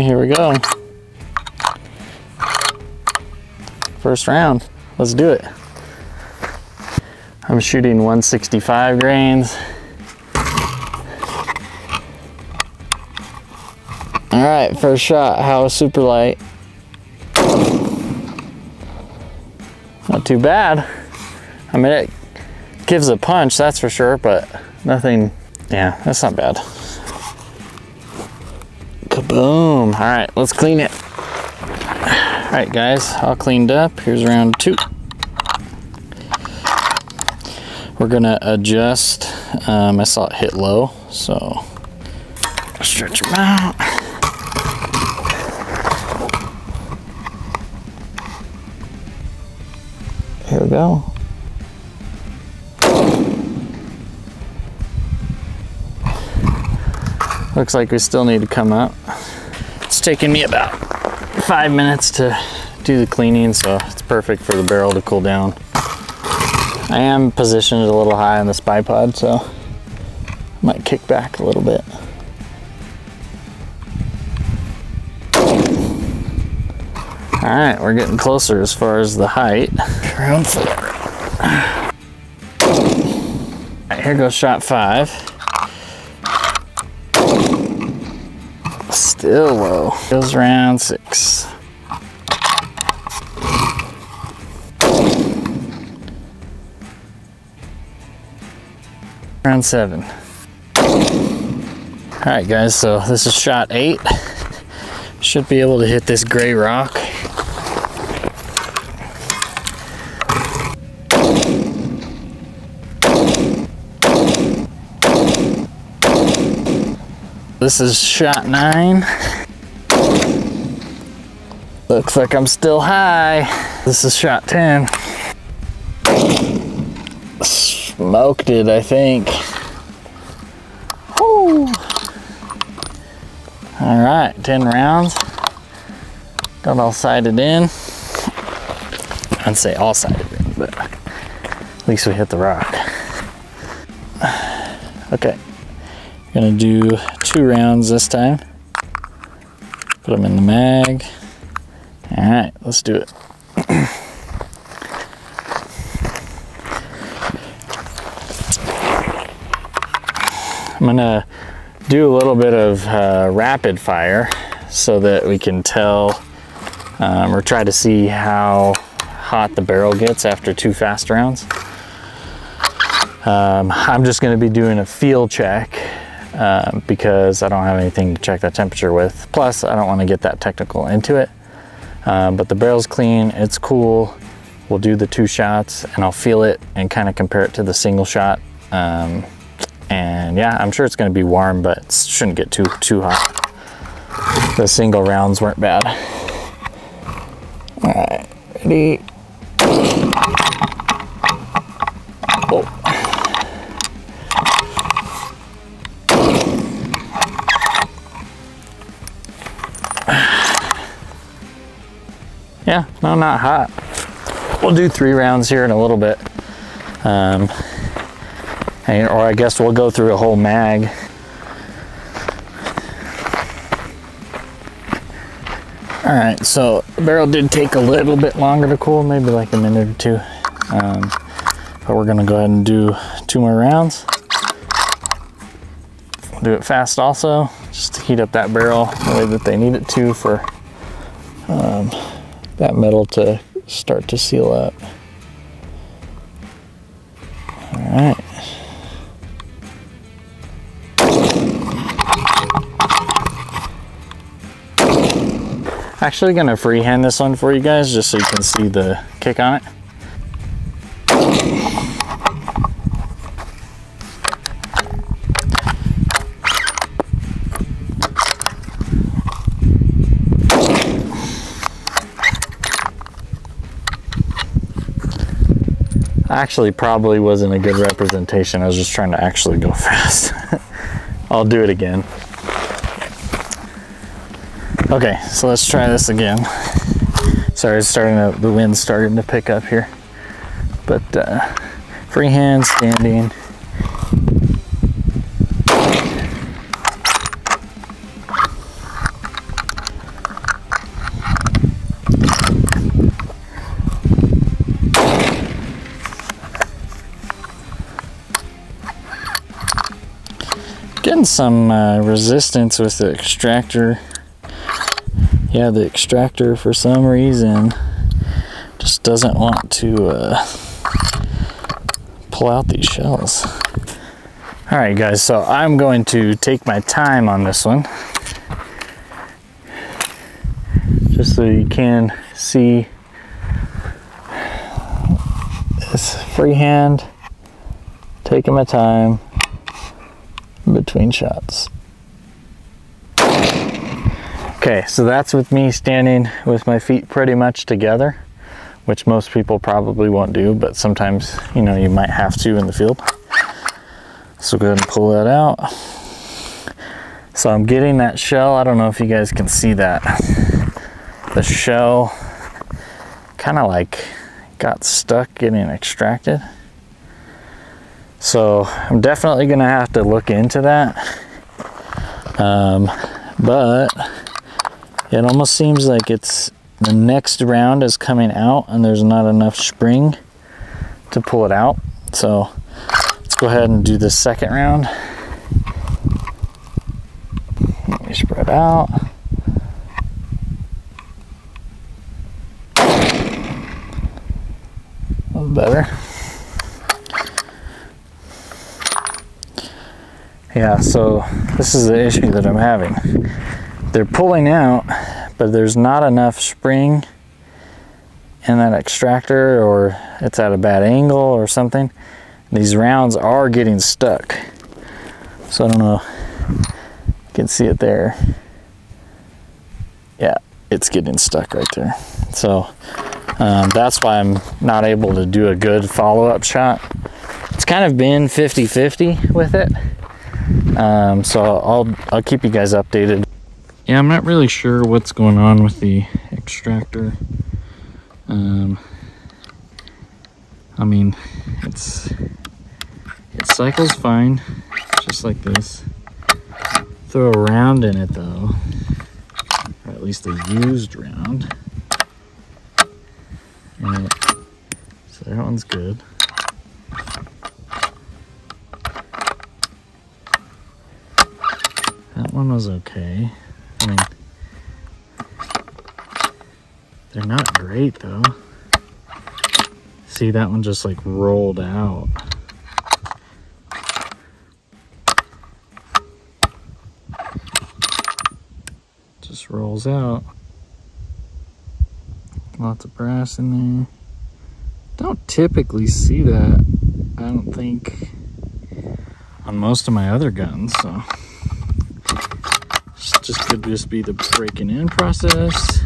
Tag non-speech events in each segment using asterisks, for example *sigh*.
Here we go. First round. Let's do it. I'm shooting 165 grains. All right, first shot, Howa Super Lite. Not too bad. I mean, it gives a punch, that's for sure, but nothing, yeah, that's not bad. Kaboom. All right, let's clean it. All right, guys, all cleaned up. Here's round two. We're gonna adjust. Um, I saw it hit low, so stretch them out. Here we go. Looks like we still need to come up. It's taking me about five minutes to do the cleaning, so it's perfect for the barrel to cool down. I am positioned a little high on this bipod, so I might kick back a little bit. All right, we're getting closer as far as the height. Round four. All right, here goes shot five. Still low. Goes round six. Round seven. All right, guys, so this is shot eight. Should be able to hit this gray rock. This is shot nine. Looks like I'm still high. This is shot 10. Smoked it, I think. Woo. All right, 10 rounds. Got all sighted in. I'd say all sighted in, but at least we hit the rock. *sighs* Okay, gonna do two rounds this time. Put them in the mag. All right, let's do it. I'm gonna do a little bit of uh, rapid fire so that we can tell um, or try to see how hot the barrel gets after two fast rounds. Um, I'm just to be doing a feel check um, because I don't have anything to check that temperature with. Plus, I don't want to get that technical into it. Um, but the barrel's clean, it's cool. We'll do the two shots and I'll feel it and kind of compare it to the single shot. Um, and yeah, I'm sure it's going to be warm, but it shouldn't get too too hot. The single rounds weren't bad. All right, ready? Yeah, no, not hot. We'll do three rounds here in a little bit. Um, and, or I guess we'll go through a whole mag. All right, so the barrel did take a little bit longer to cool, maybe like a minute or two. Um, but we're gonna go ahead and do two more rounds. We'll do it fast also, just to heat up that barrel the way that they need it to for um, that metal to start to seal up. All right. Actually gonna freehand this one for you guys just so you can see the kick on it. Actually probably wasn't a good representation. I was just trying to actually go *laughs* fast. I'll do it again. Okay, so let's try this again. Sorry, it's starting to, the wind's starting to pick up here. But uh, freehand, standing. Getting some uh, resistance with the extractor. Yeah, the extractor for some reason just doesn't want to uh, pull out these shells. All right, guys, so I'm going to take my time on this one. Just so you can see this freehand, taking my time between shots. Okay, so that's with me standing with my feet pretty much together, which most people probably won't do, but sometimes, you know, you might have to in the field. So go ahead and pull that out. So I'm getting that shell. I don't know if you guys can see that. The shell kind of like got stuck getting extracted. So I'm definitely gonna have to look into that. Um, but it almost seems like it's the next round is coming out and there's not enough spring to pull it out. So let's go ahead and do the second round. Let me spread out. A little better. Yeah, so this is the issue that I'm having. They're pulling out, but there's not enough spring in that extractor or it's at a bad angle or something. These rounds are getting stuck. So I don't know, you can see it there. Yeah, it's getting stuck right there. So um, that's why I'm not able to do a good follow-up shot. It's kind of been 50-50 with it. Um, so I'll, I'll keep you guys updated. Yeah, I'm not really sure what's going on with the extractor. Um, I mean, it's it cycles fine, just like this. Throw a round in it though, or at least a used round. And so that one's good. One was okay. I mean, they're not great though. See, that one just like rolled out. Just rolls out. Lots of brass in there. Don't typically see that, I don't think, on most of my other guns, so just could just be the breaking in process.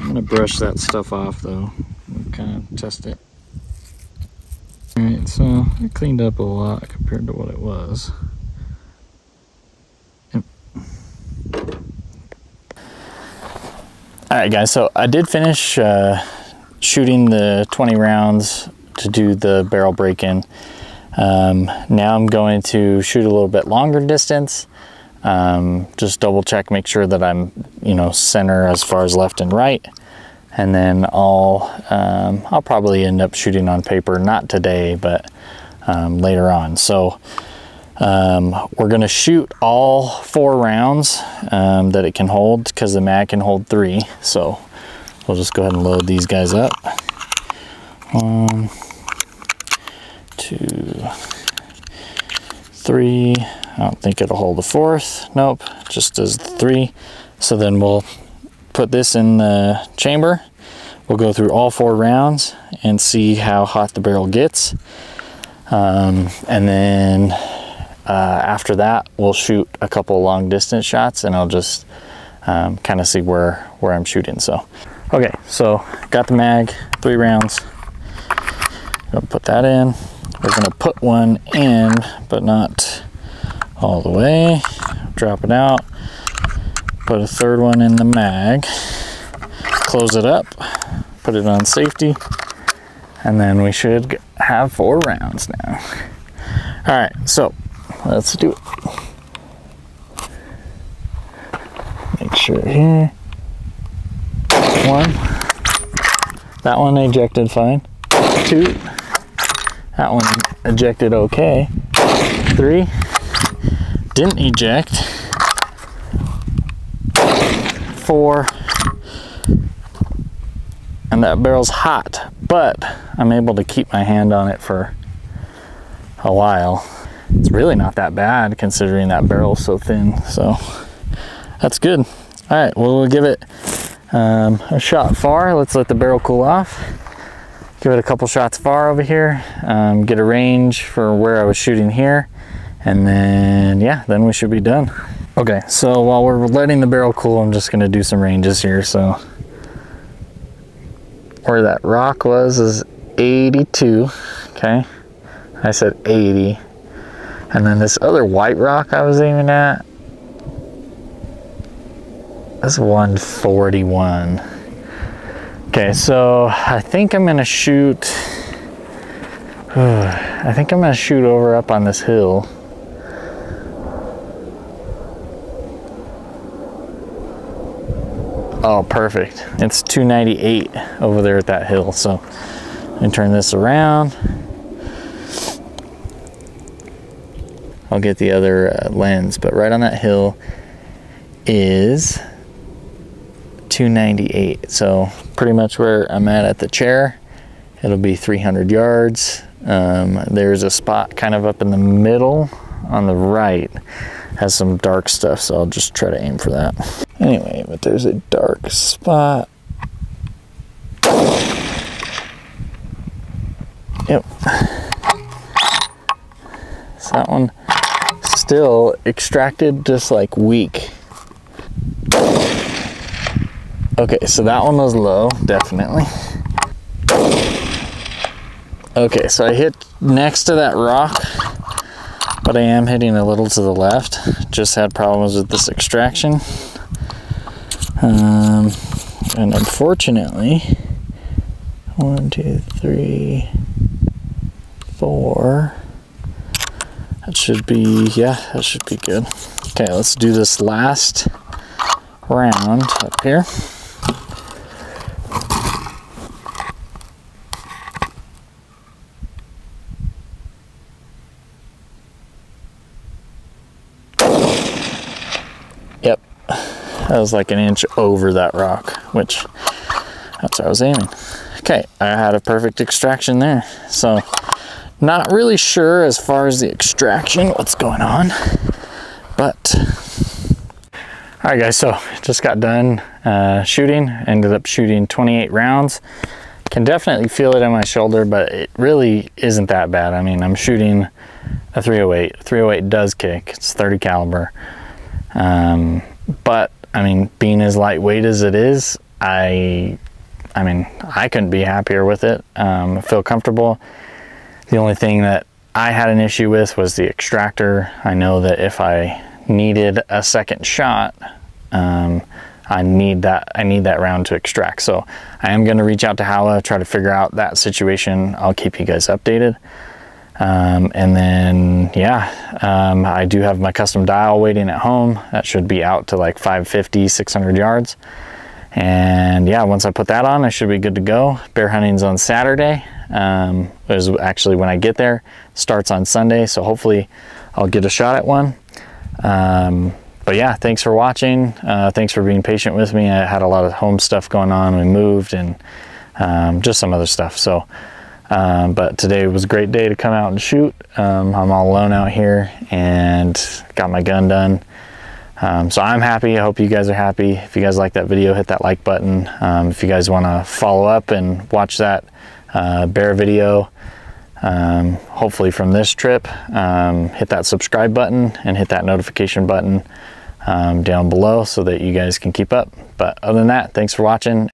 I'm gonna brush that stuff off though, kind of test it. All right, so it cleaned up a lot compared to what it was. Yep. All right, guys, so I did finish uh, shooting the 20 rounds to do the barrel break-in. Um, now I'm going to shoot a little bit longer distance um, just double check, make sure that I'm, you know, center as far as left and right. And then I'll, um, I'll probably end up shooting on paper, not today, but um, later on. So um, we're gonna shoot all four rounds um, that it can hold because the mag can hold three. So we'll just go ahead and load these guys up. One, two, three, I don't think it'll hold a fourth. Nope, just does three. So then we'll put this in the chamber. We'll go through all four rounds and see how hot the barrel gets. Um, and then uh, after that, we'll shoot a couple long distance shots and I'll just um, kind of see where, where I'm shooting. So, okay, so got the mag, three rounds. Gonna put that in. We're gonna put one in, but not all the way, drop it out, put a third one in the mag, close it up, put it on safety, and then we should have four rounds now. All right, so let's do it. Make sure here. One. That one ejected fine. Two. That one ejected okay. Three didn't eject. Four. And that barrel's hot, but I'm able to keep my hand on it for a while. It's really not that bad considering that barrel's so thin, so that's good. All right, well, we'll give it um, a shot far. Let's let the barrel cool off. Give it a couple shots far over here, um, get a range for where I was shooting here, and then, yeah, then we should be done. Okay, so while we're letting the barrel cool, I'm just gonna do some ranges here, so. Where that rock was is 82, okay? I said 80. And then this other white rock I was aiming at, that's 141. Okay, so I think I'm gonna shoot, *sighs* I think I'm gonna shoot over up on this hill. Oh, perfect. It's 298 over there at that hill. So I turn this around. I'll get the other uh, lens, but right on that hill is 298. So pretty much where I'm at at the chair, it'll be 300 yards. Um, there's a spot kind of up in the middle on the right has some dark stuff, so I'll just try to aim for that. Anyway, but there's a dark spot. Yep. So that one still extracted just like weak. Okay, so that one was low, definitely. Okay, so I hit next to that rock but I am hitting a little to the left. Just had problems with this extraction. Um, and unfortunately, one, two, three, four. That should be, yeah, that should be good. Okay, let's do this last round up here. That was like an inch over that rock, which that's what I was aiming. Okay, I had a perfect extraction there. So not really sure as far as the extraction, what's going on, but all right guys, so just got done uh, shooting, ended up shooting 28 rounds. Can definitely feel it in my shoulder, but it really isn't that bad. I mean, I'm shooting a 308. 308 does kick, it's 30 caliber. Um, but I mean, being as lightweight as it is, I, I mean, I couldn't be happier with it. Um, I feel comfortable. The only thing that I had an issue with was the extractor. I know that if I needed a second shot, um, I need that I need that round to extract. So I am going to reach out to Howa, try to figure out that situation. I'll keep you guys updated. Um, and then, yeah, um, I do have my custom dial waiting at home. That should be out to like 550, 600 yards. And yeah, once I put that on, I should be good to go. Bear hunting's on Saturday. Um, is actually when I get there. Starts on Sunday, so hopefully I'll get a shot at one. Um, but yeah, thanks for watching. Uh, thanks for being patient with me. I had a lot of home stuff going on. We moved and um, just some other stuff. So um, but today was a great day to come out and shoot. Um, I'm all alone out here and got my gun done. Um, so I'm happy. I hope you guys are happy. If you guys like that video, hit that like button. Um, if you guys want to follow up and watch that uh, bear video, um, hopefully from this trip, um, hit that subscribe button and hit that notification button down below so that you guys can keep up. But other than that, thanks for watching.